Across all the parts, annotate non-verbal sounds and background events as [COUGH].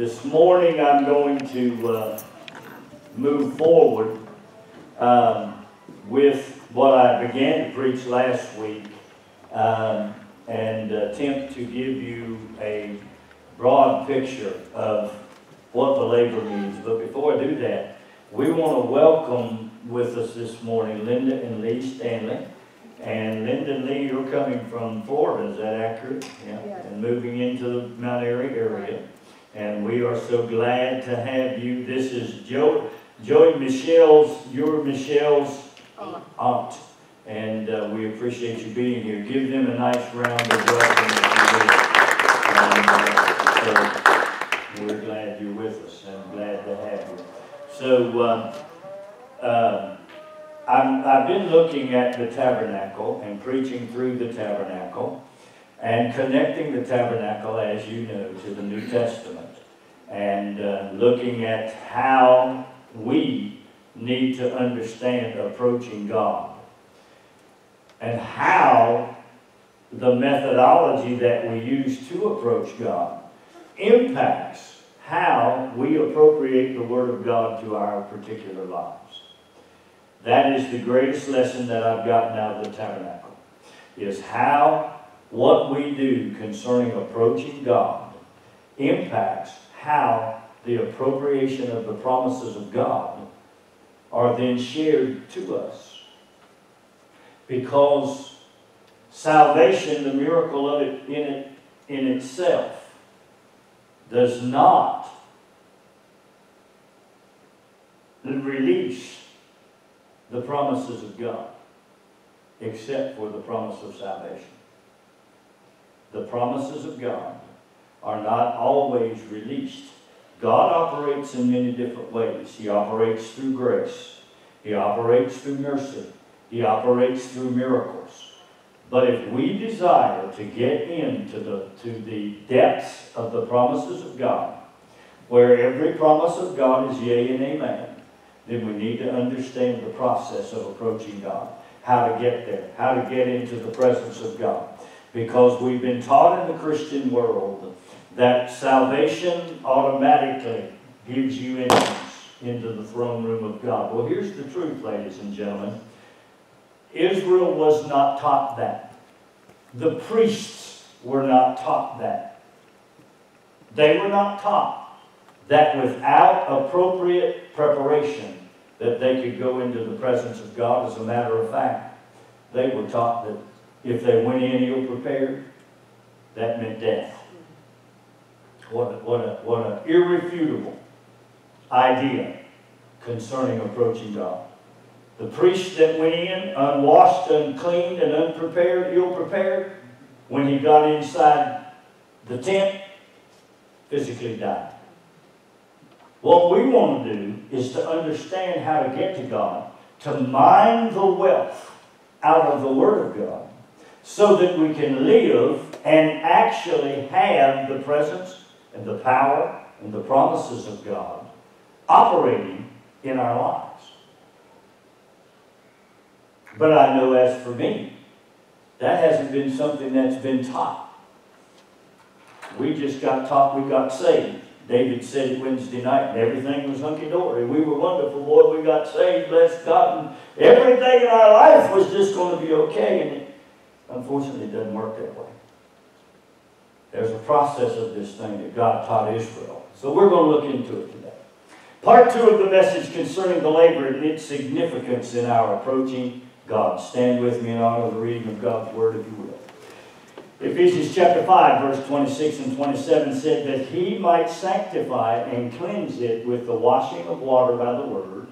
This morning I'm going to uh, move forward um, with what I began to preach last week um, and attempt to give you a broad picture of what the laver means. But before I do that, we want to welcome with us this morning Linda and Lee Stanley. And Linda and Lee, you're coming from Florida, is that accurate? Yes. And moving into the Mount Airy area. And we are so glad to have you. This is Joe, Joey Michelle's, your Michelle's Aunt. aunt. And uh, we appreciate you being here. Give them a nice round of welcome. And, uh, so we're glad you're with us. I'm glad to have you. So, uh, uh, I'm, I've been looking at the tabernacle and preaching through the tabernacle and connecting the tabernacle, as you know, to the New Testament and uh, looking at how we need to understand approaching God and how the methodology that we use to approach God impacts how we appropriate the Word of God to our particular lives. That is the greatest lesson that I've gotten out of the tabernacle, is how what we do concerning approaching God impacts how the appropriation of the promises of God are then shared to us. Because salvation, the miracle of it in it in itself, does not release the promises of God, except for the promise of salvation. The promises of God are not always released. God operates in many different ways. He operates through grace. He operates through mercy. He operates through miracles. But if we desire to get into the, to the depths of the promises of God, where every promise of God is yea and amen, then we need to understand the process of approaching God, how to get there, how to get into the presence of God. Because we've been taught in the Christian world that salvation automatically gives you entrance into the throne room of God. Well, here's the truth, ladies and gentlemen. Israel was not taught that. The priests were not taught that. They were not taught that without appropriate preparation that they could go into the presence of God. As a matter of fact, they were taught that if they went in ill-prepared, that meant death. What a, what a, what an irrefutable idea concerning approaching God. The priest that went in unwashed, unclean, and unprepared, ill-prepared, when he got inside the tent, physically died. What we want to do is to understand how to get to God, to mine the wealth out of the Word of God, so that we can live and actually have the presence and the power and the promises of God operating in our lives. But I know as for me, that hasn't been something that's been taught. We just got taught we got saved. David said it Wednesday night, and everything was hunky-dory. We were wonderful, boy. We got saved, bless God, and everything in our life was just going to be okay. And it, unfortunately, it doesn't work that way. There's a process of this thing that God taught Israel. So we're going to look into it today. Part two of the message concerning the laver and its significance in our approaching God. Stand with me in honor of the reading of God's Word, if you will. Ephesians chapter 5, verse 26 and 27 said that he might sanctify and cleanse it with the washing of water by the word,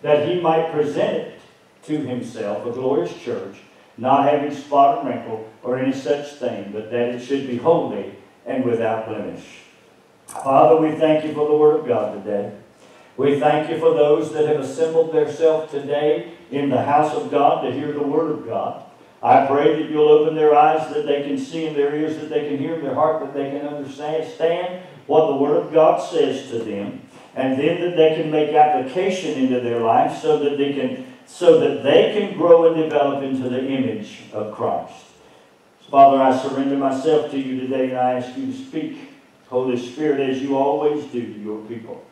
that he might present it to himself, a glorious church, not having spot or wrinkle or any such thing, but that it should be holy and without blemish. Father, we thank you for the word of God today. We thank you for those that have assembled themselves today in the house of God to hear the word of God. I pray that you'll open their eyes that they can see and their ears that they can hear and their heart that they can understand what the Word of God says to them. And then that they can make application into their life so that they can so that they can grow and develop into the image of Christ. Father, I surrender myself to you today and I ask you to speak Holy Spirit, as you always do to your people,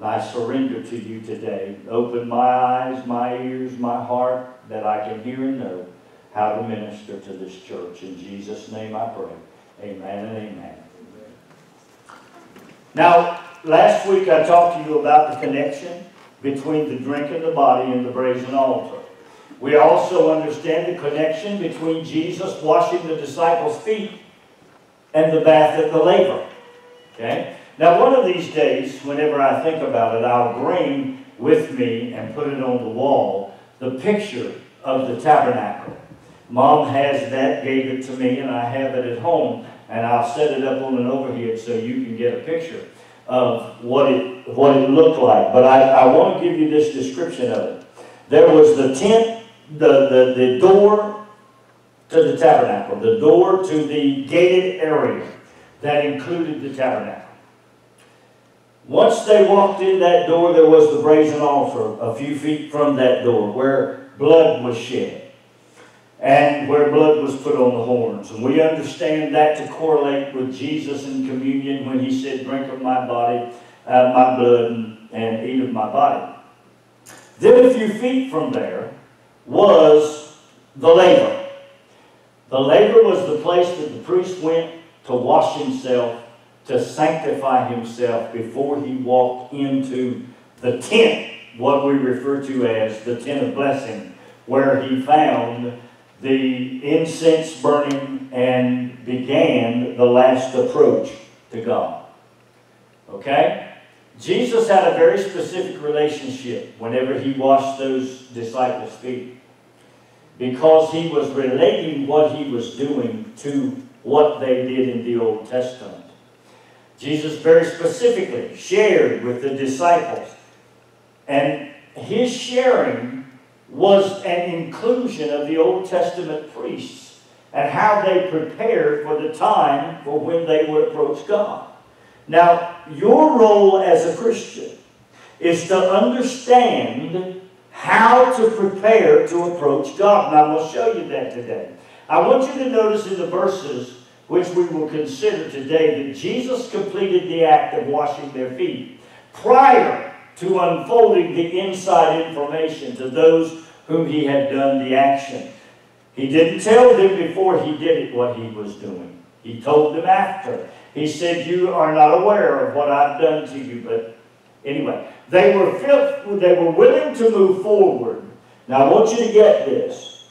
I surrender to you today. Open my eyes, my ears, my heart, that I can hear and know how to minister to this church. In Jesus' name I pray. Amen and amen. Now, last week I talked to you about the connection between the drink of the body and the brazen altar. We also understand the connection between Jesus washing the disciples' feet and the bath at the laver. Okay? Now, one of these days, whenever I think about it, I'll bring with me and put it on the wall the picture of the tabernacle. Mom has that, gave it to me, and I have it at home, and I'll set it up on an overhead so you can get a picture of what it, what it looked like. But I, I want to give you this description of it. There was the tent, the, the, the door to the tabernacle, the door to the gated area that included the tabernacle. Once they walked in that door, there was the brazen altar a few feet from that door where blood was shed and where blood was put on the horns. And we understand that to correlate with Jesus in communion when he said, Drink of my body, uh, my blood, and, and eat of my body. Then a few feet from there was the laver. The laver was the place that the priest went to wash himself to sanctify himself before he walked into the tent, what we refer to as the tent of blessing, where he found the incense burning and began the last approach to God. Okay? Jesus had a very specific relationship whenever he washed those disciples' feet because he was relating what he was doing to what they did in the Old Testament. Jesus very specifically shared with the disciples. And his sharing was an inclusion of the Old Testament priests and how they prepared for the time for when they would approach God. Now, your role as a Christian is to understand how to prepare to approach God. And I'm going to show you that today. I want you to notice in the verses which we will consider today, that Jesus completed the act of washing their feet prior to unfolding the inside information to those whom he had done the action. He didn't tell them before he did it what he was doing. He told them after. He said, You are not aware of what I've done to you. But anyway, they were, they were willing to move forward. Now I want you to get this.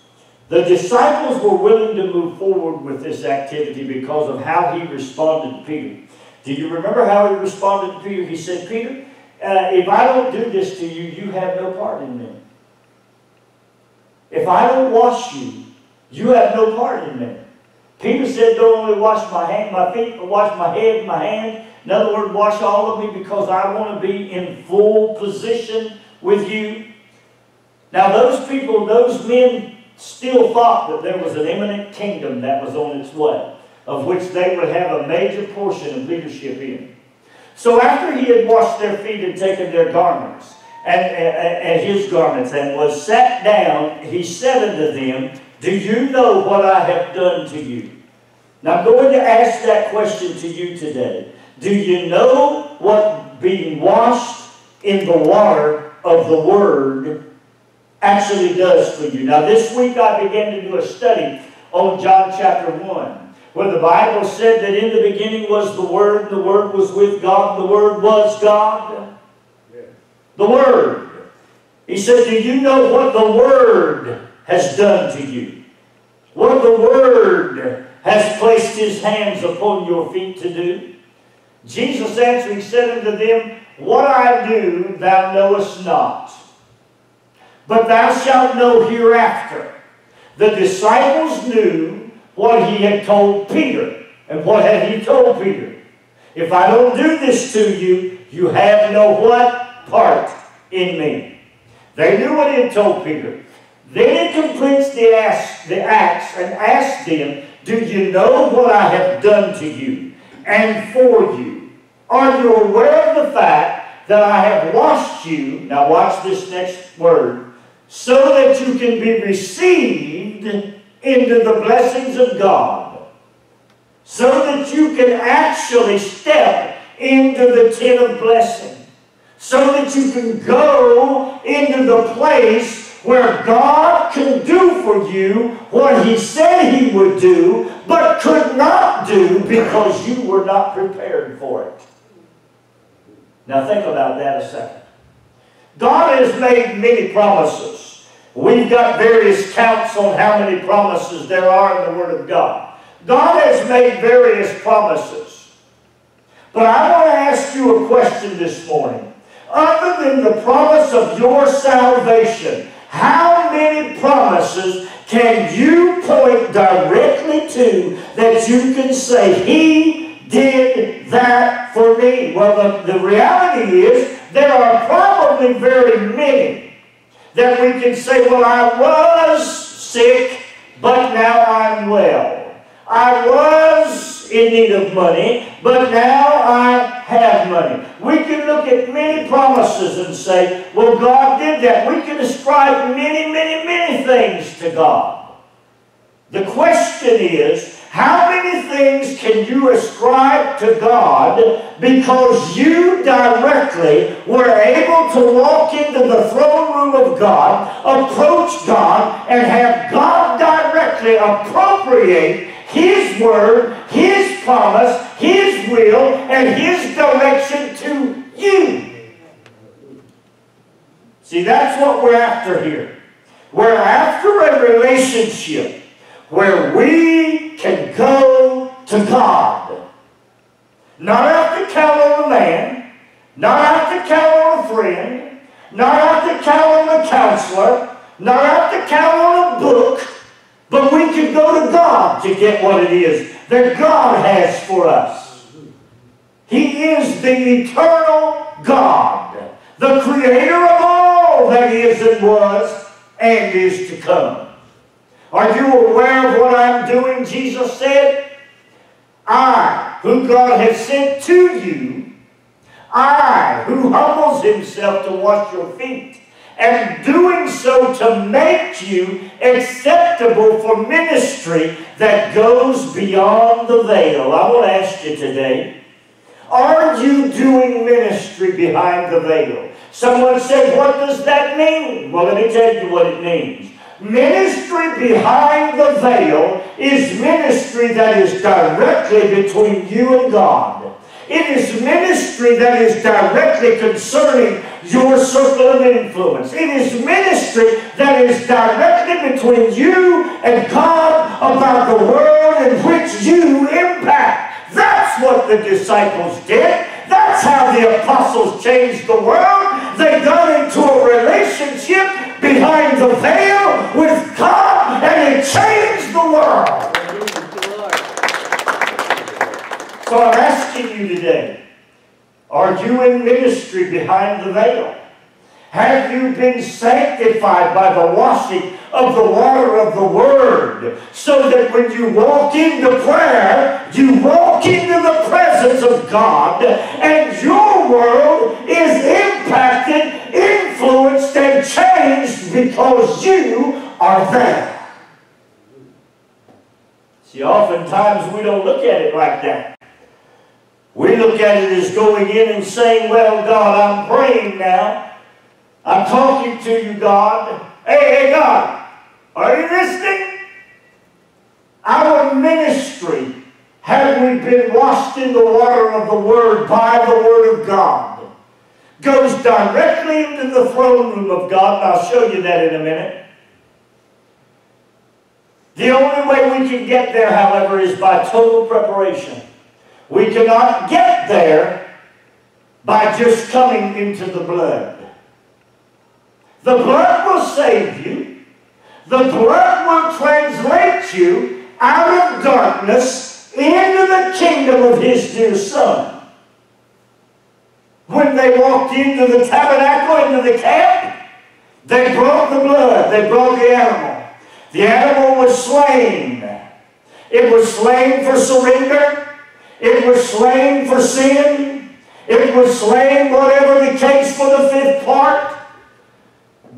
The disciples were willing to move forward with this activity because of how he responded to Peter. Do you remember how he responded to Peter? He said, Peter, uh, if I don't do this to you, you have no part in me. If I don't wash you, you have no part in me. Peter said, don't only wash my hand, my feet, but wash my head, my hand. In other words, wash all of me because I want to be in full position with you. Now those people, those men still thought that there was an imminent kingdom that was on its way, of which they would have a major portion of leadership in. So after he had washed their feet and taken their garments, and, and, and his garments, and was sat down, he said unto them, Do you know what I have done to you? Now I'm going to ask that question to you today. Do you know what being washed in the water of the Word actually does for you. Now, this week I began to do a study on John chapter 1, where the Bible said that in the beginning was the Word, and the Word was with God, and the Word was God. The Word. He said, Do you know what the Word has done to you? What the Word has placed His hands upon your feet to do? Jesus answering said unto them, What I do thou knowest not but thou shalt know hereafter. The disciples knew what he had told Peter. And what had he told Peter? If I don't do this to you, you have no what? Part in me. They knew what he had told Peter. Then he completes the, ask, the acts and asks them, Do you know what I have done to you and for you? Are you aware of the fact that I have washed you? Now watch this next word so that you can be received into the blessings of God. so that you can actually step into the tent of blessing, so that you can go into the place where God can do for you what He said He would do, but could not do because you were not prepared for it. Now think about that a second. God has made many promises. We've got various counts on how many promises there are in the Word of God. God has made various promises. But I want to ask you a question this morning. Other than the promise of your salvation, how many promises can you point directly to that you can say, He did that for me? Well, the, the reality is there are probably very many that we can say, Well, I was sick, but now I'm well. I was in need of money, but now I have money. We can look at many promises and say, well, God did that. We can ascribe many, many, many things to God. The question is, how many things can you ascribe to God because you directly were able to walk into the throne God, approach God, and have God directly appropriate his word, His promise, His will, and His direction to you. See, that's what we're after here. We're after a relationship where we can go to God. Not to count on a man, not to count on a friend, not count on counselor, not have to count on a book, but we can go to God to get what it is that God has for us. He is the eternal God, the creator of all that is and was and is to come. Are you aware of what I'm doing? Jesus said, I, who God has sent to you, I, who humbles himself to wash your feet, and doing so to make you acceptable for ministry that goes beyond the veil. I want to ask you today, are you doing ministry behind the veil? Someone said, what does that mean? Well, let me tell you what it means. Ministry behind the veil is ministry that is directly between you and God. It is ministry that is directly concerning your circle of influence. It is ministry that is directly between you and God about the world in which you impact. That's what the disciples did. That's how the apostles changed the world. They got into a relationship behind the veil with God and it changed the world. So I'm asking you today, are you in ministry behind the veil? Have you been sanctified by the washing of the water of the Word so that when you walk into prayer, you walk into the presence of God and your world is impacted, influenced, and changed because you are there? See, oftentimes we don't look at it like that. We look at it as going in and saying, well, God, I'm praying now. I'm talking to you, God. Hey, hey, God, are you listening? Our ministry, had we been washed in the water of the Word by the Word of God, goes directly into the throne room of God, and I'll show you that in a minute. The only way we can get there, however, is by total preparation. We cannot get there by just coming into the blood. The blood will save you. The blood will translate you out of darkness into the kingdom of His dear Son. When they walked into the tabernacle, into the camp, they brought the blood. They brought the animal. The animal was slain. It was slain for surrender. It was slain for sin. It was slain, whatever the case, for the fifth part.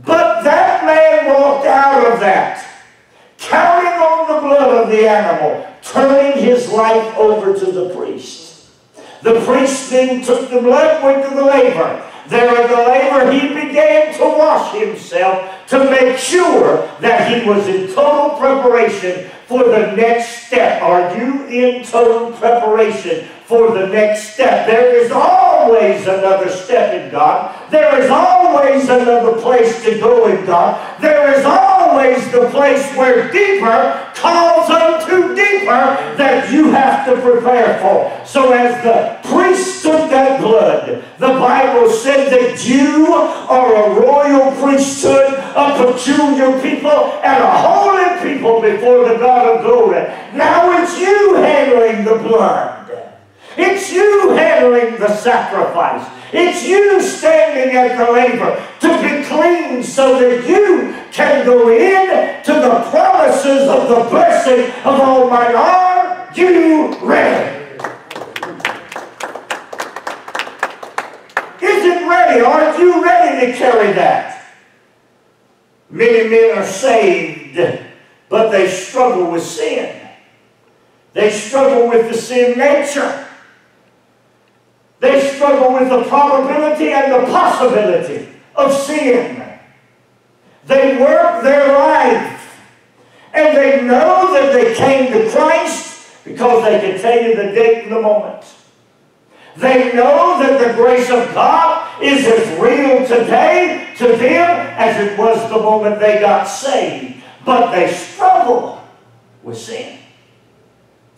But that man walked out of that, counting on the blood of the animal, turning his life over to the priest. The priest then took the blood, went to the laver. There at the laver, he began to wash himself to make sure that he was in total preparation for the next step. Are you in total preparation for the next step? There is always another step in God. There is always another place to go in God. There is always the place where deeper calls unto deeper that you have to prepare for. So as the priest took that blood, the Bible said that you are a royal priesthood, a peculiar people, and a holy people before the God of glory. Now it's you handling the blood. It's you handling the sacrifice. It's you standing at the laver to be clean so that you can go in to the promises of the blessing of Almighty. Are you ready? Is it ready? Aren't you ready to carry that? Many men are saved, but they struggle with sin. They struggle with the sin nature. Struggle with the probability and the possibility of sin. They work their life and they know that they came to Christ because they can tell you the date and the moment. They know that the grace of God is as real today to them as it was the moment they got saved. But they struggle with sin.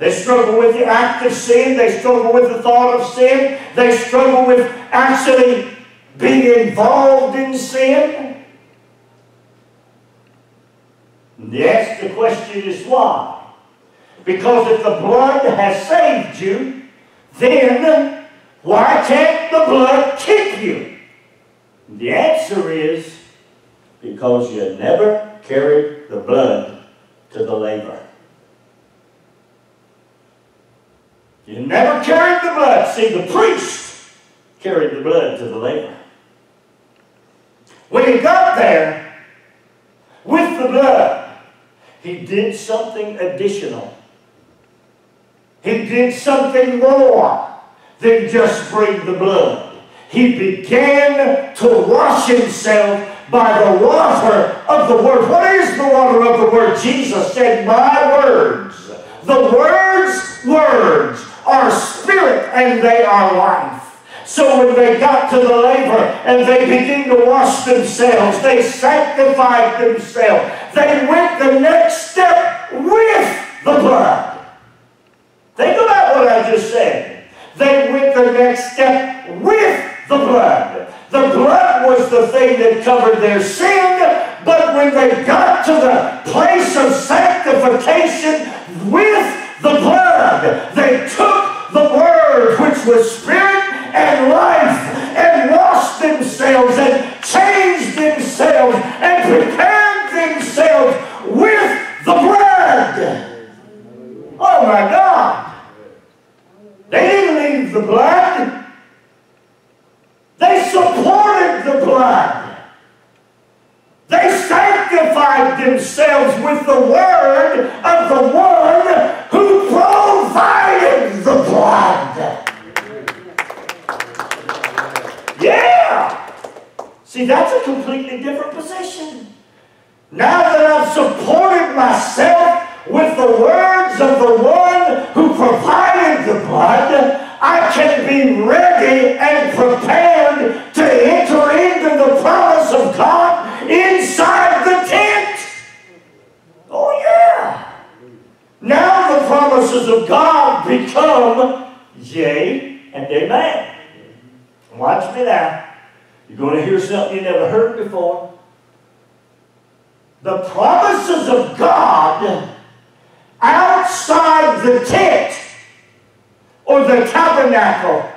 They struggle with the act of sin. They struggle with the thought of sin. They struggle with actually being involved in sin. Yes, the question is why? Because if the blood has saved you, then why can't the blood keep you? The answer is because you never carried the blood to the laver. You never carried the blood. See, the priest carried the blood to the laver. When he got there with the blood, he did something additional. He did something more than just bring the blood. He began to wash himself by the water of the Word. What is the water of the Word? Jesus said, My words. The words, words are spirit and they are life. So when they got to the laver and they began to wash themselves, they sanctified themselves. They went the next step with the blood. Think about what I just said. They went the next step with the blood. The blood was the thing that covered their sin, but when they got to the place of sanctification with the blood, they took the word, which was spirit and life, and washed themselves and changed themselves and prepared themselves with the blood. Oh my God. They didn't leave the blood. They supported the blood. They sanctified themselves with the word of the one See, that's a completely different position. Now that I've supported myself with the words of the one who provided the blood, I can be ready and prepared to enter into the promise of God inside the tent. Oh, yeah. Now the promises of God become yea and amen. Watch me now. You're going to hear something you never heard before. The promises of God outside the tent or the tabernacle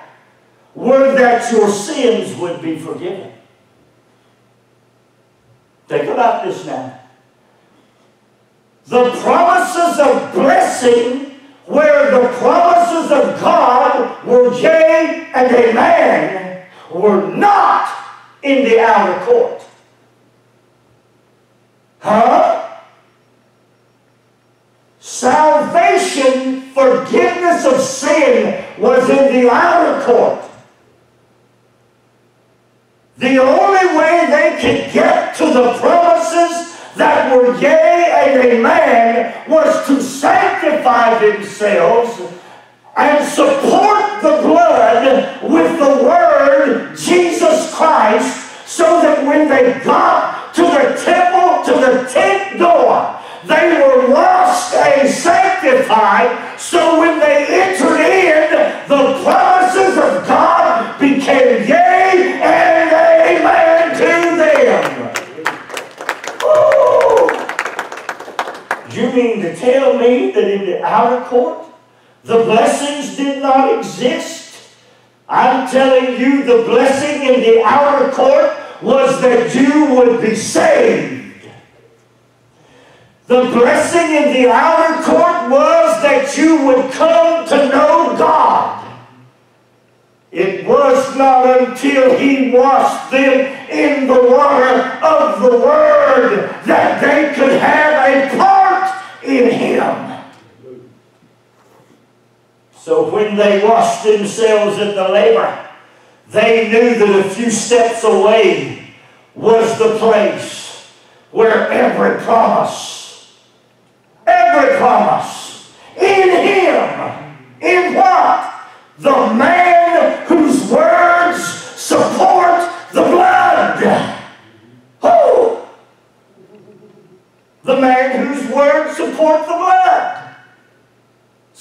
were that your sins would be forgiven. Think about this now. The promises of blessing where the promises of God were yea and amen were not in the outer court. Huh? Salvation, forgiveness of sin, was in the outer court. The only way they could get to the promises that were yea and amen was to sanctify themselves and support the blood with the word Jesus Christ so that when they got to the temple, to the tent door, they were washed and sanctified so when they entered in, the promises of God became yea and amen to them. Ooh. You mean to tell me that in the outer court, the blessings did not exist? I'm telling you, the blessing in the outer court was that you would be saved. The blessing in the outer court was that you would come to know God. It was not until he washed them in the water of the Word that they could have a part in him. So when they washed themselves in the laver, they knew that a few steps away was the place where every promise, every promise in Him, in what? The man whose words support the blood. Who? The man whose words support the blood.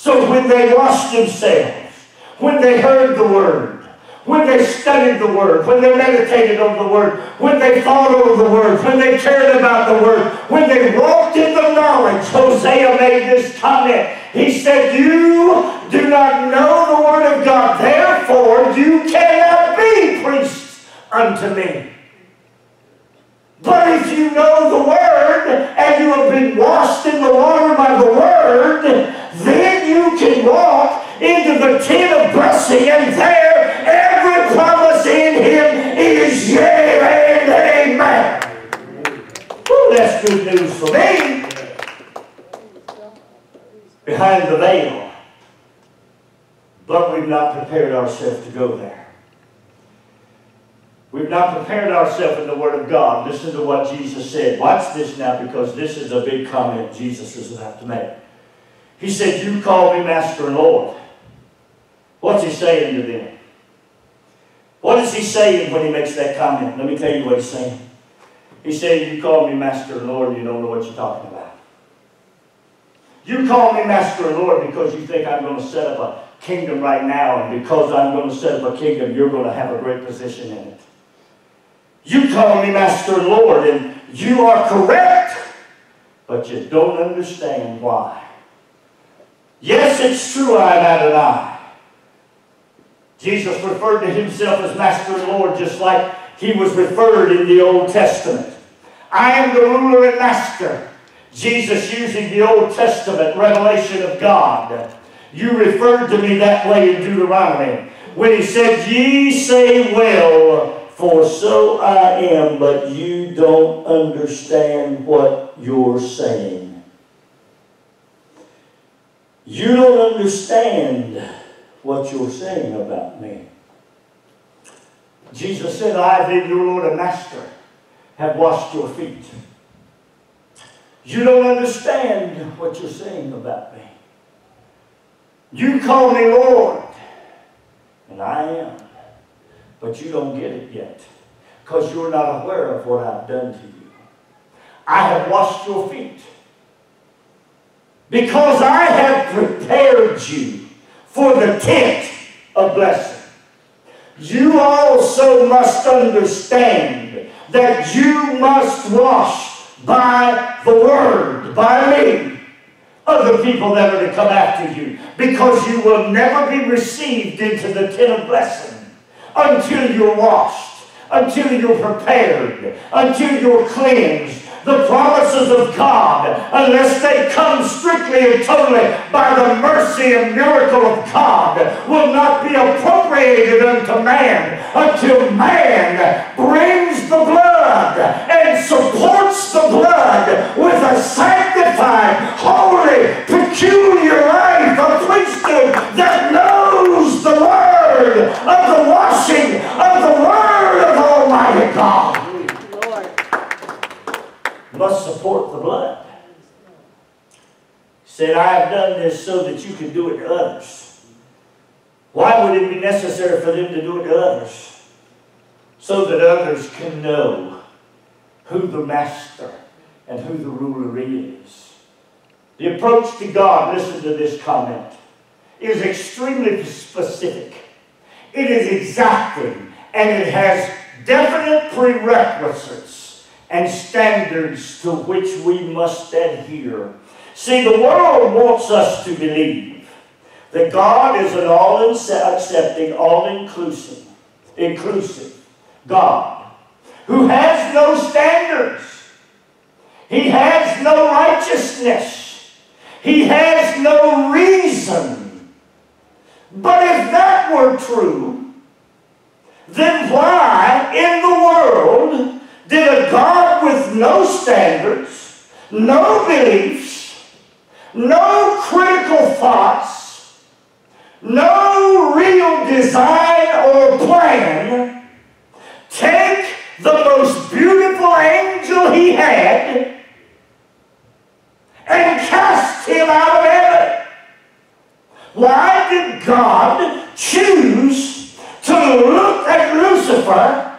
So when they washed themselves, when they heard the Word, when they studied the Word, when they meditated on the Word, when they thought over the Word, when they cared about the Word, when they walked in the knowledge, Hosea made this comment. He said, You do not know the Word of God, therefore you cannot be priests unto me. But if you know the Word and you have been washed in the water by the Word, then you can walk into the tent of blessing, and there every promise in Him is yea and amen. Ooh, that's good news for me. Behind the veil. But we've not prepared ourselves to go there. We've not prepared ourselves in the Word of God. Listen to what Jesus said. Watch this now because this is a big comment Jesus is about to make. He said, You call me Master and Lord. What's he saying to them? What is he saying when he makes that comment? Let me tell you what he's saying. He's saying, You call me Master and Lord, and you don't know what you're talking about. You call me Master and Lord because you think I'm going to set up a kingdom right now, and because I'm going to set up a kingdom, you're going to have a great position in it. You call me Master and Lord, and you are correct, but you don't understand why. Yes, it's true I am Adonai. Jesus referred to himself as Master and Lord just like he was referred in the Old Testament. I am the ruler and master. Jesus using the Old Testament revelation of God. You referred to me that way in Deuteronomy when he said, Ye say well, for so I am, but you don't understand what you're saying. You don't understand what you're saying about me. Jesus said, I, then your Lord and Master, have washed your feet. You don't understand what you're saying about me. You call me Lord, and I am. But you don't get it yet because you're not aware of what I've done to you. I have washed your feet because I have prepared you for the tent of blessing. You also must understand that you must wash by the word, by me, other people that are to come after you, because you will never be received into the tent of blessing until you're washed, until you're prepared, until you're cleansed. The promises of God, unless they come strictly and totally by the mercy and miracle of God, will not be appropriated unto man until man brings the blood and supports the blood with a sanctified, holy, peculiar life, a priesthood that knows the word of the washing of the word God must support the blood. Said, I have done this so that you can do it to others. Why would it be necessary for them to do it to others? So that others can know who the master and who the ruler is. The approach to God, listen to this comment, is extremely specific. It is exacting and it has definite prerequisites and standards to which we must adhere. See, the world wants us to believe that God is an all-accepting, all-inclusive, inclusive God who has no standards. He has no righteousness. He has no reason. But if that were true, then why in the world did a God with no standards, no beliefs, no critical thoughts, no real design or plan take the most beautiful angel he had and cast him out of heaven. Why did God choose to look at Lucifer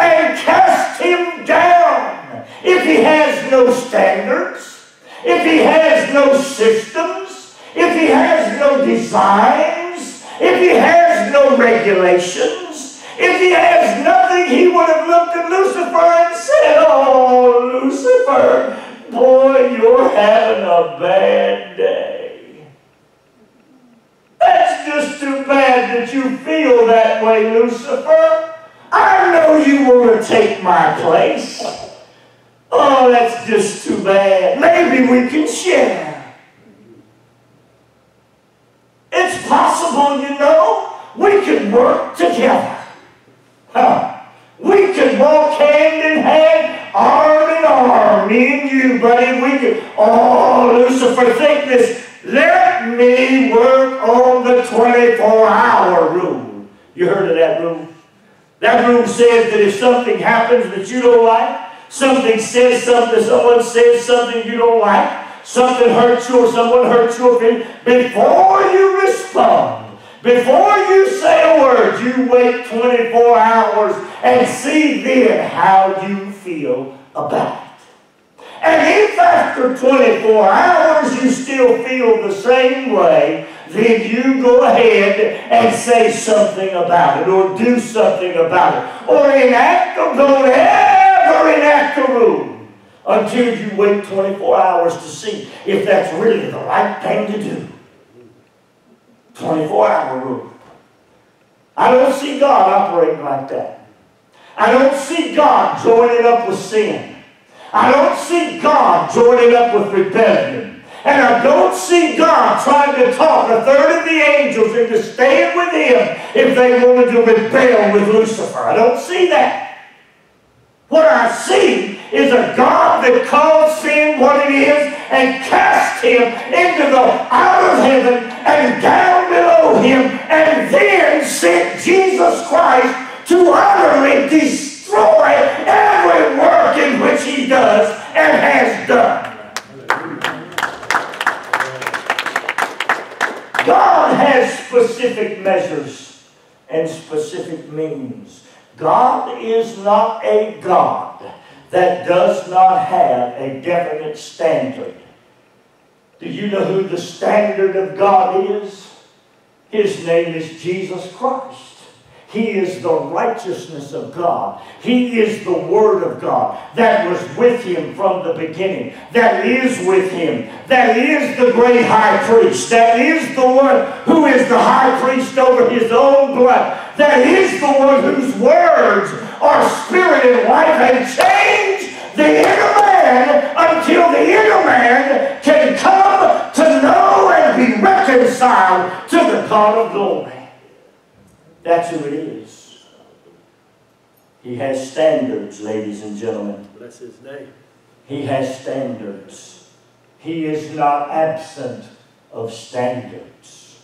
and cast him down if he has no standards, if he has no systems, if he has no designs, if he has no regulations, if he has nothing, he would have looked at Lucifer and said, Oh, Lucifer, boy, you're having a bad day. That's just too bad that you feel that way, Lucifer. I know you want to take my place. Oh, that's just too bad. Maybe we can share. It's possible, you know, we can work together. Huh. We could walk hand in hand, arm in arm, me and you, buddy. We could, oh, Lucifer, think this. Let me work on the 24-hour rule. You heard of that rule? That rule says that if something happens that you don't like, something says something, someone says something you don't like, something hurts you or someone hurts you, before you respond, before you say a word, you wait 24 hours and see then how you feel about it. And if after 24 hours you still feel the same way, then you go ahead and say something about it or do something about it or enact or don't ever enact a rule until you wait 24 hours to see if that's really the right thing to do. 24 hour rule. I don't see God operating like that. I don't see God joining up with sin. I don't see God joining up with rebellion. And I don't see God trying to talk a third of the angels into staying with him if they wanted to rebel with Lucifer. I don't see that. What I see is a God that calls sin what it is and casts him into the out of heaven and down below him and then sent Jesus Christ to utterly destroy every work in which he does and has done. God has specific measures and specific means. God is not a God that does not have a definite standard. Do you know who the standard of God is? His name is Jesus Christ. He is the righteousness of God. He is the Word of God that was with him from the beginning, that is with him, that is the great high priest, that is the one who is the high priest over his own blood, that is the one whose words are spirit and life and change the inner man until the inner man can come to know and be reconciled to the God of glory. That's who it is. He has standards, ladies and gentlemen. Bless his name. He has standards. He is not absent of standards.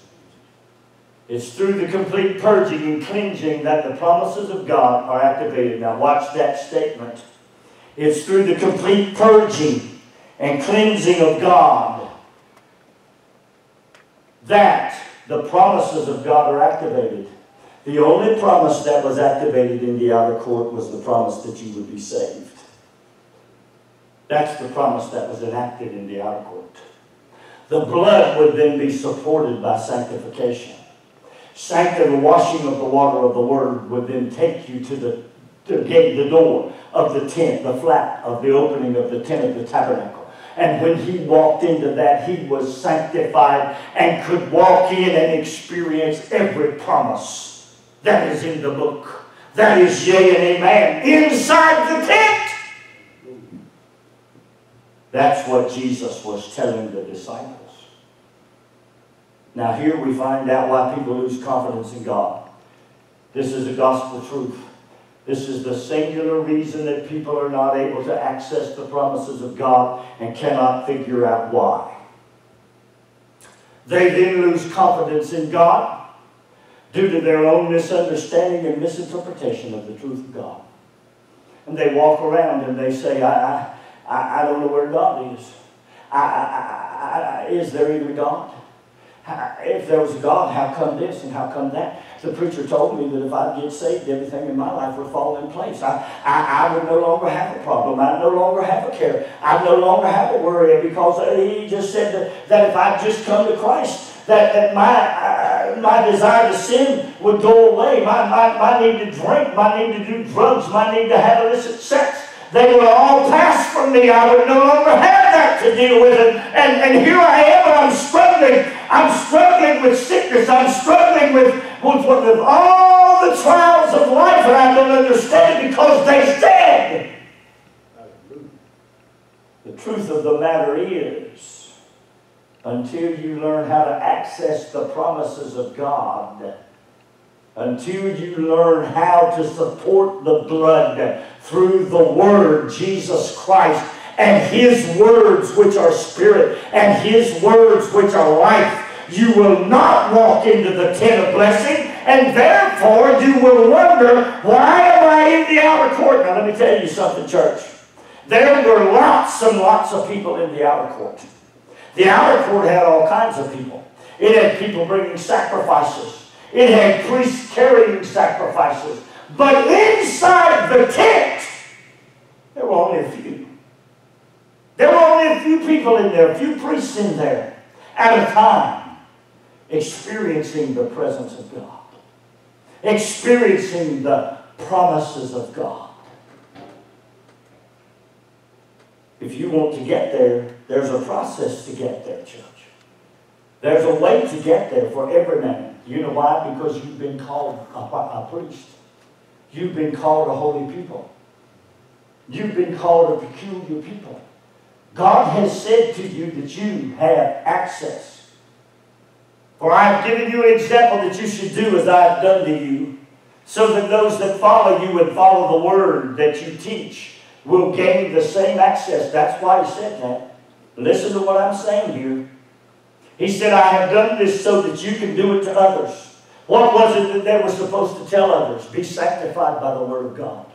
It's through the complete purging and cleansing that the promises of God are activated. Now watch that statement. It's through the complete purging and cleansing of God that the promises of God are activated. The only promise that was activated in the outer court was the promise that you would be saved. That's the promise that was enacted in the outer court. The blood would then be supported by sanctification. Sanctify the washing of the water of the word would then take you to the, the gate, the door of the tent, the flap of the opening of the tent of the tabernacle. And when he walked into that, he was sanctified and could walk in and experience every promise that is in the book. That is yea and amen inside the tent. That's what Jesus was telling the disciples. Now, here we find out why people lose confidence in God. This is the gospel truth. This is the singular reason that people are not able to access the promises of God and cannot figure out why. They then lose confidence in God due to their own misunderstanding and misinterpretation of the truth of God. And they walk around and they say, I, I, I don't know where God is. I, I, I, is there even God? If there was a God, how come this and how come that? The preacher told me that if I get saved, everything in my life would fall in place. I, I, I would no longer have a problem. I no longer have a care. I no longer have a worry because he just said that, that if I just come to Christ, that, that my, my desire to sin would go away. My, my, my need to drink, my need to do drugs, my need to have illicit sex they will all pass from me. I would no longer have that to deal with. And, and, and here I am, and I'm struggling. I'm struggling with sickness. I'm struggling with, with, with all the trials of life, and I don't understand because they said. The truth of the matter is, until you learn how to access the promises of God, until you learn how to support the blood through the Word, Jesus Christ, and His words, which are spirit, and His words, which are life. You will not walk into the tent of blessing, and therefore you will wonder, why am I in the outer court? Now, let me tell you something, church. There were lots and lots of people in the outer court. The outer court had all kinds of people. It had people bringing sacrifices. It had priests carrying sacrifices. But inside the tent, there were only a few. There were only a few people in there, a few priests in there at a time, experiencing the presence of God, experiencing the promises of God. If you want to get there, there's a process to get there, church. There's a way to get there for every man. You know why? Because you've been called a, a priest. You've been called a holy people. You've been called a peculiar people. God has said to you that you have access. For I have given you an example that you should do as I have done to you, so that those that follow you and follow the word that you teach will gain the same access. That's why he said that. Listen to what I'm saying here. He said, I have done this so that you can do it to others. What was it that they were supposed to tell others? Be sanctified by the Word of God.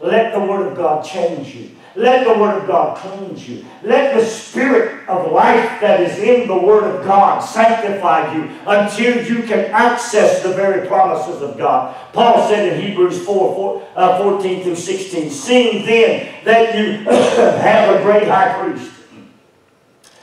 Let the Word of God change you. Let the Word of God cleanse you. Let the Spirit of life that is in the Word of God sanctify you until you can access the very promises of God. Paul said in Hebrews 4, 4 uh, 14 through 16, Seeing then that you [COUGHS] have a great high priest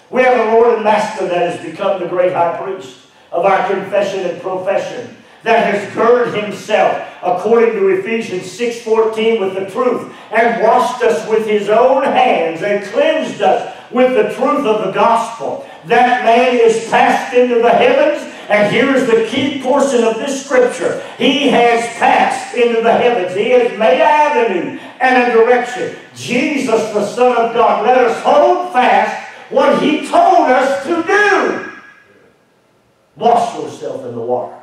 we have a Lord and Master that has become the great high priest of our confession and profession that has girded himself according to Ephesians 6.14 with the truth and washed us with his own hands and cleansed us with the truth of the gospel. That man is passed into the heavens and here's the key portion of this scripture. He has passed into the heavens. He has made an avenue and a direction. Jesus, the Son of God, let us hold fast what he told us to do. Wash yourself in the water.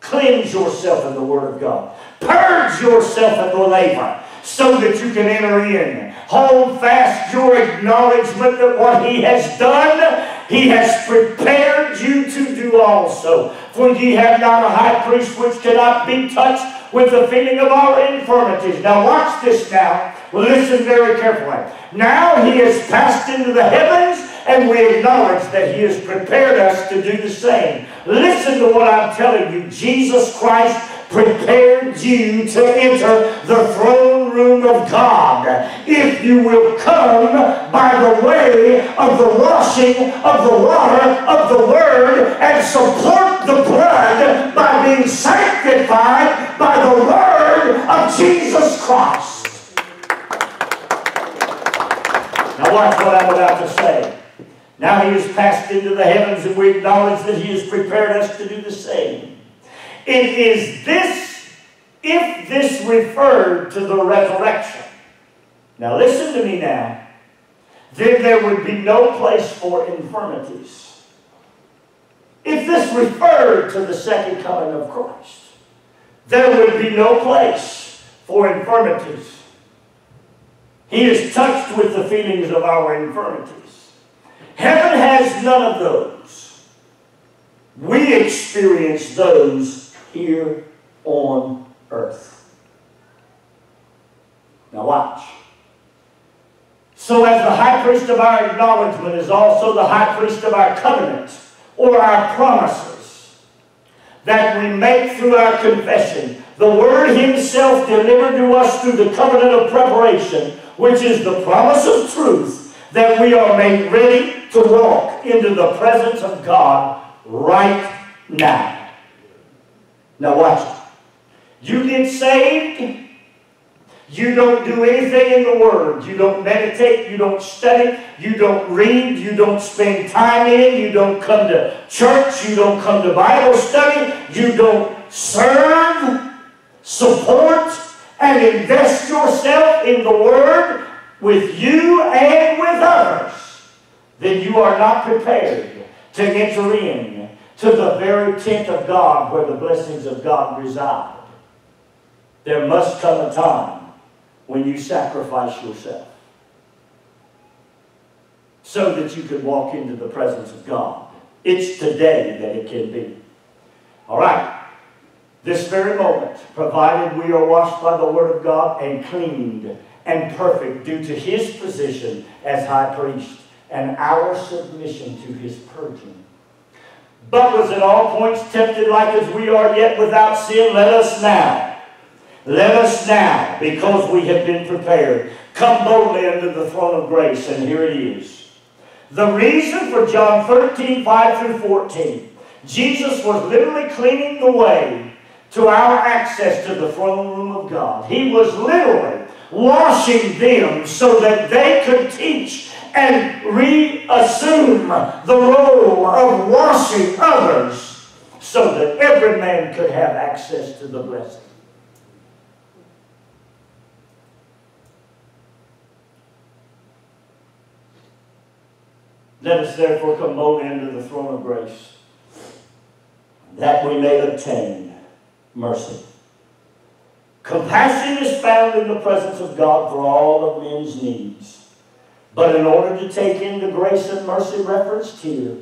Cleanse yourself in the Word of God. Purge yourself in the laver so that you can enter in. Hold fast your acknowledgement that what He has done, He has prepared you to do also. For ye have not a high priest which cannot be touched with the feeling of our infirmities. Now watch this now. Listen very carefully. Now he has passed into the heavens and we acknowledge that He has prepared us to do the same. Listen to what I'm telling you. Jesus Christ prepared you to enter the throne room of God. If you will come by the way of the washing of the water of the Word and support the blood by being sanctified by the Word of Jesus Christ. Now watch what I'm about to say. Now he has passed into the heavens and we acknowledge that he has prepared us to do the same. It is this, if this referred to the resurrection. Now listen to me now. Then there would be no place for infirmities. If this referred to the second coming of Christ, there would be no place for infirmities. He is touched with the feelings of our infirmities. Heaven has none of those. We experience those here on earth. Now watch. So as the high priest of our acknowledgement is also the high priest of our covenant or our promises that we make through our confession. The word himself delivered to us through the covenant of preparation, which is the promise of truth that we are made ready to walk into the presence of God right now. Now watch it. You get saved, you don't do anything in the Word. You don't meditate, you don't study, you don't read, you don't spend time in, you don't come to church, you don't come to Bible study, you don't serve, support, and invest yourself in the Word with you and with others then you are not prepared to enter in to the very tent of God where the blessings of God reside. There must come a time when you sacrifice yourself so that you can walk into the presence of God. It's today that it can be. All right. This very moment, provided we are washed by the Word of God and cleaned and perfect due to His position as high priest and our submission to his purging. But was at all points tempted like as we are yet without sin? Let us now, let us now, because we have been prepared, come boldly under the throne of grace. And here it is. The reason for John 13, 5 through 14. Jesus was literally cleaning the way to our access to the throne room of God. He was literally washing them so that they could teach and reassume the role of washing others so that every man could have access to the blessing. Let us therefore come boldly into the throne of grace, that we may obtain mercy. Compassion is found in the presence of God for all of men's needs. But in order to take in the grace and mercy referenced here,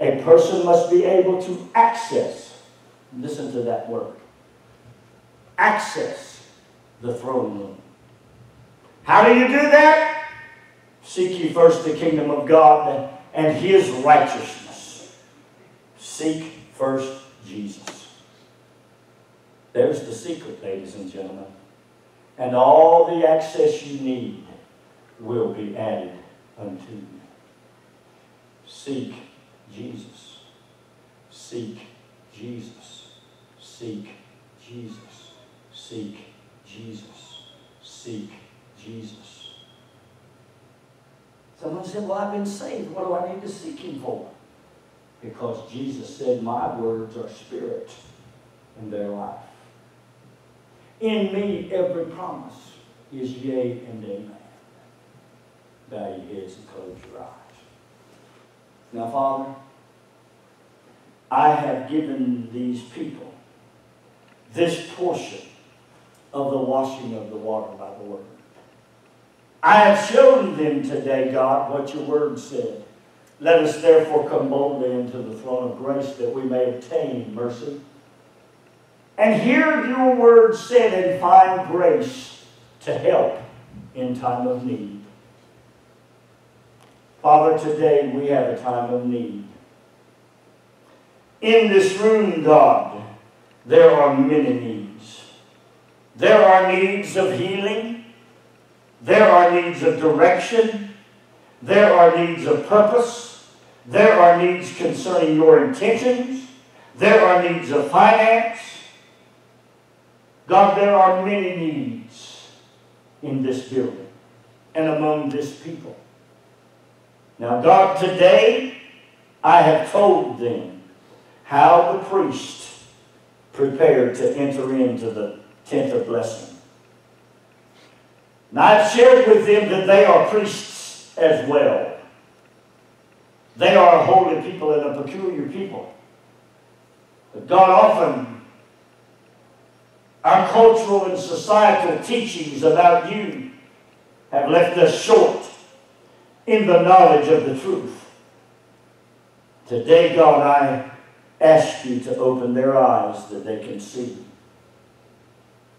a person must be able to access, listen to that word, access the throne room. How do you do that? Seek ye first the kingdom of God and his righteousness. Seek first Jesus. There's the secret, ladies and gentlemen. And all the access you need will be added unto you. Seek Jesus. Seek Jesus. Seek Jesus. Seek Jesus. Seek Jesus. Someone said, Well, I've been saved. What do I need to seek Him for? Because Jesus said, My words are spirit and their life. In me, every promise is yea and amen bow your heads and close your eyes. Now, Father, I have given these people this portion of the washing of the water by the Word. I have shown them today, God, what your Word said. Let us therefore come boldly into the throne of grace that we may obtain mercy and hear your Word said and find grace to help in time of need. Father, today we have a time of need. In this room, God, there are many needs. There are needs of healing. There are needs of direction. There are needs of purpose. There are needs concerning your intentions. There are needs of finance. God, there are many needs in this building and among this people. Now, God, today I have told them how the priest prepared to enter into the tent of blessing. And I've shared with them that they are priests as well. They are a holy people and a peculiar people. But God often, our cultural and societal teachings about you have left us short in the knowledge of the truth. Today, God, I ask you to open their eyes that they can see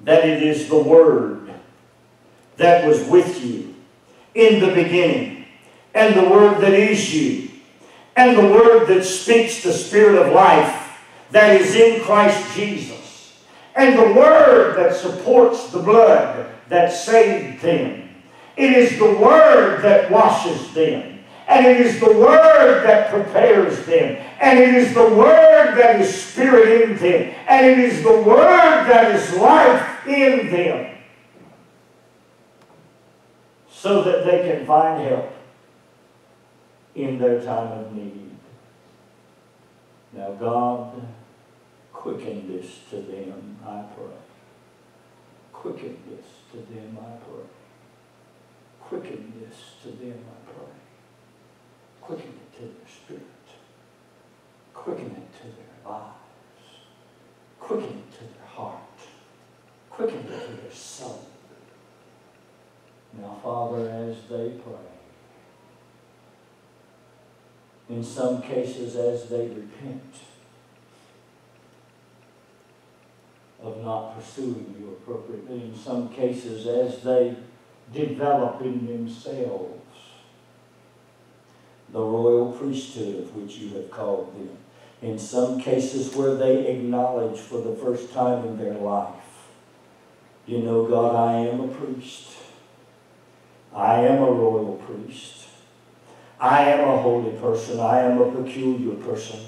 that it is the Word that was with you in the beginning, and the Word that is you, and the Word that speaks the Spirit of life that is in Christ Jesus, and the Word that supports the blood that saved them it is the Word that washes them. And it is the Word that prepares them. And it is the Word that is Spirit in them. And it is the Word that is life in them. So that they can find help in their time of need. Now, God, quicken this to them, I pray. Quicken this to them, I pray. Quicken this to them, I pray. Quicken it to their spirit. Quicken it to their lives. Quicken it to their heart. Quicken it to their soul. Now, Father, as they pray, in some cases as they repent not pursuing you appropriately, in some cases as they develop in themselves the royal priesthood of which you have called them. In some cases where they acknowledge for the first time in their life, you know, God, I am a priest. I am a royal priest. I am a holy person. I am a peculiar person.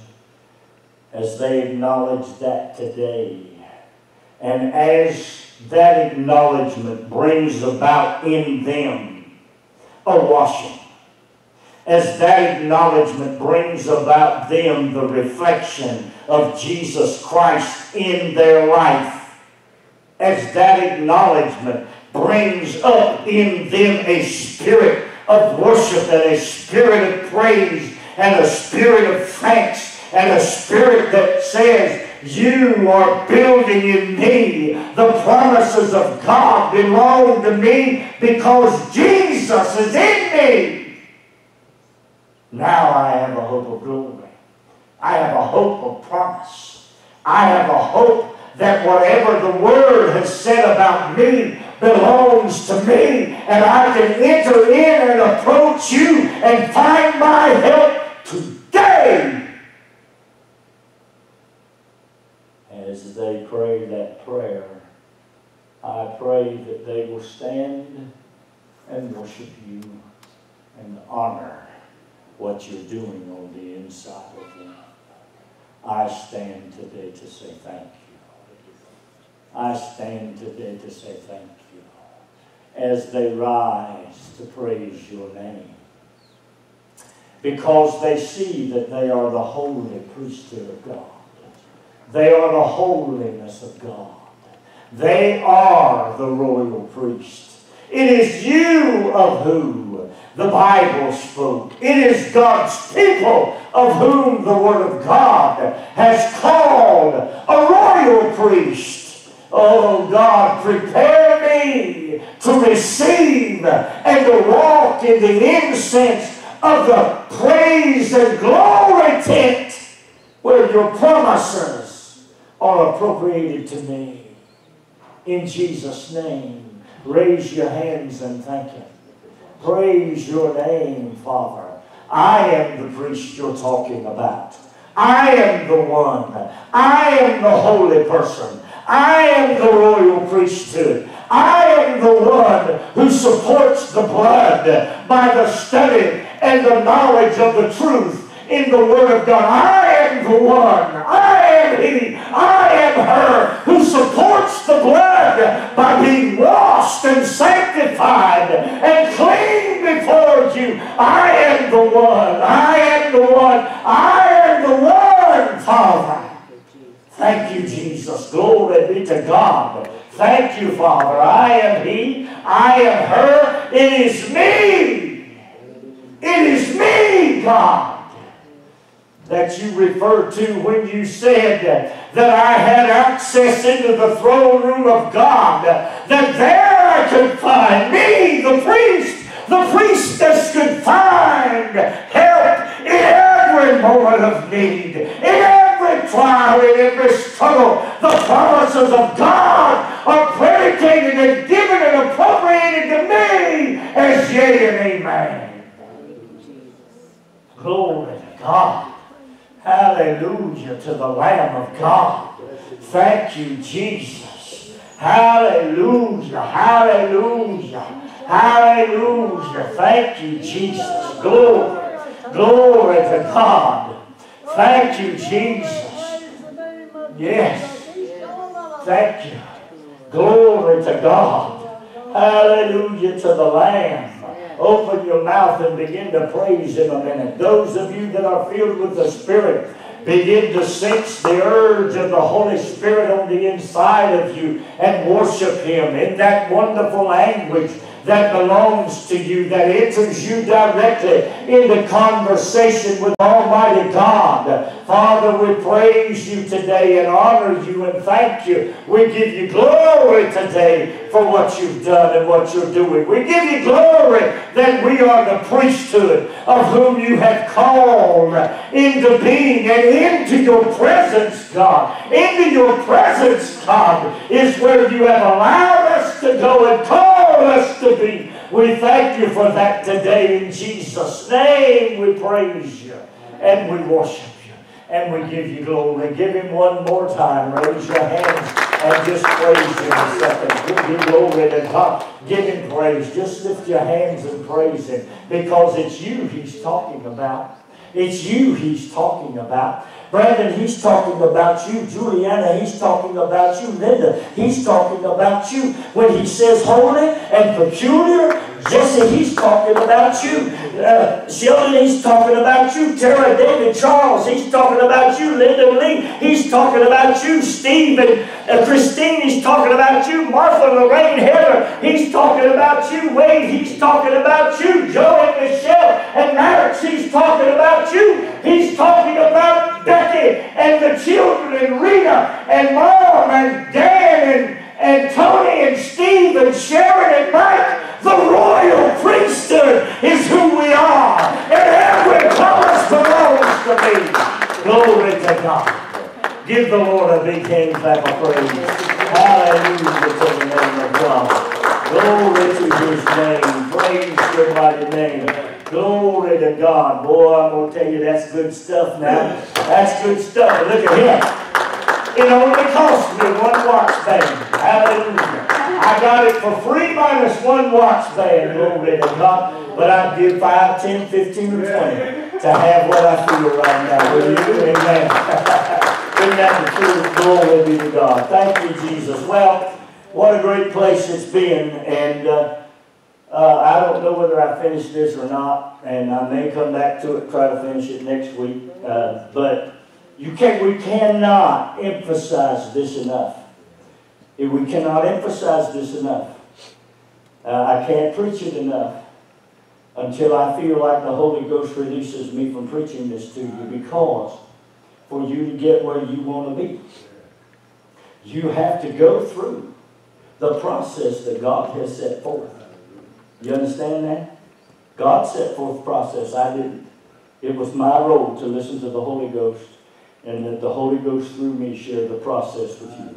As they acknowledge that today, and as that acknowledgement brings about in them a washing. As that acknowledgement brings about them the reflection of Jesus Christ in their life. As that acknowledgement brings up in them a spirit of worship and a spirit of praise and a spirit of thanks and a spirit that says, you are building in me. The promises of God belong to me because Jesus is in me. Now I have a hope of glory. I have a hope of promise. I have a hope that whatever the Word has said about me belongs to me, and I can enter in and approach you and find my help today as they pray that prayer, I pray that they will stand and worship you and honor what you're doing on the inside of them. I stand today to say thank you. I stand today to say thank you as they rise to praise your name. Because they see that they are the holy priesthood of God. They are the holiness of God. They are the royal priest. It is you of whom the Bible spoke. It is God's people of whom the Word of God has called a royal priest. Oh God, prepare me to receive and to walk in the incense of the praise and glory tent where your promises are appropriated to me. In Jesus' name, Raise your hands and thank Him. Praise your name, Father. I am the priest you're talking about. I am the one. I am the holy person. I am the royal priesthood. I am the one who supports the blood by the study and the knowledge of the truth in the Word of God. I am the one. I am He. I am her who supports the blood by being washed and sanctified and clean before you. I am the one. I am the one. I am the one, Father. Thank you, Jesus. Glory be to God. Thank you, Father. I am He. I am her. It is me. It is me, God that you referred to when you said that I had access into the throne room of God, that there I could find me, the priest, the priestess could find help in every moment of need, in every trial, in every struggle. The promises of God are predicated and given and appropriated to me as yea and amen. Glory to God. Hallelujah to the Lamb of God. Thank you, Jesus. Hallelujah. Hallelujah. Hallelujah. Thank you, Jesus. Glory. Glory to God. Thank you, Jesus. Yes. Thank you. Glory to God. Hallelujah to the Lamb. Open your mouth and begin to praise Him a minute. Those of you that are filled with the Spirit, begin to sense the urge of the Holy Spirit on the inside of you and worship Him in that wonderful language that belongs to you, that enters you directly into conversation with Almighty God. Father, we praise you today and honor you and thank you. We give you glory today for what you've done and what you're doing. We give you glory that we are the priesthood of whom you have called into being and into your presence, God. Into your presence, God, is where you have allowed us to go and us to be. We thank you for that today in Jesus' name. We praise you and we worship you and we give you glory. Give him one more time. Raise your hands and just praise him a second. Give him glory to God. Give him praise. Just lift your hands and praise him because it's you he's talking about. It's you he's talking about. Brandon, he's talking about you. Juliana, he's talking about you. Linda, he's talking about you. When he says holy and peculiar, Jesse, he's talking about you. Uh, Sheldon, he's talking about you. Tara, David, Charles, he's talking about you. Linda Lee, he's talking about you. Steve and uh, Christine, he's talking about you. Martha, Lorraine, Heather, he's talking about you. Wade, he's talking about you. Joe and Michelle and Maddox, he's talking about you. He's talking about Becky and the children and Rita and Mom and Dan and, and Tony and Steve and Sharon and Mike. Give the Lord a big hand clap of praise. Hallelujah to the name of God. Glory to his name. Praise your mighty name. Glory to God. Boy, I'm going to tell you, that's good stuff now. That's good stuff. Look at him. It only cost me one watch band. Hallelujah. I got it for free minus one watch band. Glory to God. But I'd give 5, 10, 15, or 20 to have what I feel right now. Will you? Amen. Isn't that the truth? Glory be to God. Thank you, Jesus. Well, what a great place it's been. And uh, uh, I don't know whether I finished this or not, and I may come back to it, try to finish it next week. Uh, but you can, we cannot emphasize this enough. We cannot emphasize this enough. Uh, I can't preach it enough until I feel like the Holy Ghost releases me from preaching this to you because for you to get where you want to be, you have to go through the process that God has set forth. You understand that? God set forth process. I didn't. It was my role to listen to the Holy Ghost and that the Holy Ghost through me share the process with you.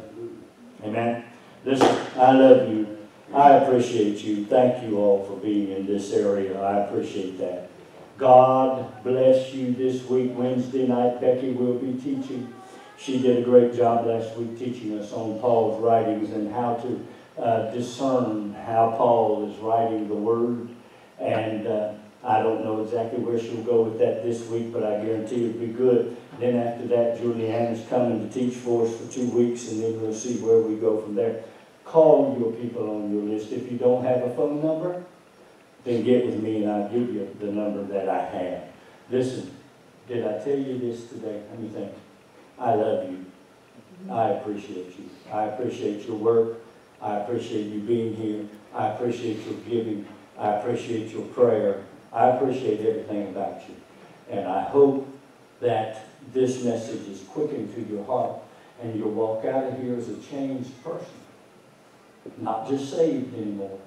Amen. Listen, I love you. I appreciate you. Thank you all for being in this area. I appreciate that. God bless you this week. Wednesday night, Becky will be teaching. She did a great job last week teaching us on Paul's writings and how to uh, discern how Paul is writing the Word. And uh, I don't know exactly where she'll go with that this week, but I guarantee it'll be good. Then after that, Julianne is coming to teach for us for two weeks, and then we'll see where we go from there. Call your people on your list. If you don't have a phone number, then get with me and I'll give you the number that I have. Listen, did I tell you this today? Let me think. I love you. I appreciate you. I appreciate your work. I appreciate you being here. I appreciate your giving. I appreciate your prayer. I appreciate everything about you. And I hope that this message is quickened to your heart and you'll walk out of here as a changed person. Not just saved anymore,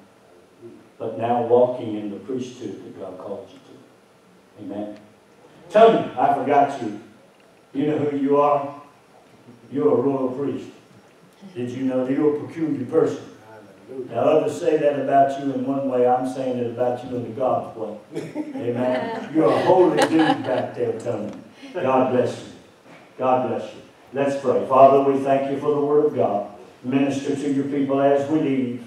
but now walking in the priesthood that God called you to. Amen. Tony, I forgot you. You know who you are? You're a royal priest. Did you know that you're a peculiar person? Now, others say that about you in one way. I'm saying it about you in the God's way. Amen. You're a holy dude back there, Tony. God bless you. God bless you. Let's pray. Father, we thank you for the word of God. Minister to your people as we leave.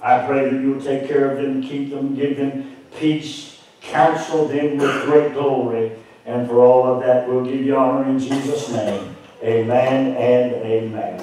I pray that you'll take care of them, keep them, give them peace, counsel them with great glory. And for all of that, we'll give you honor in Jesus' name. Amen and amen.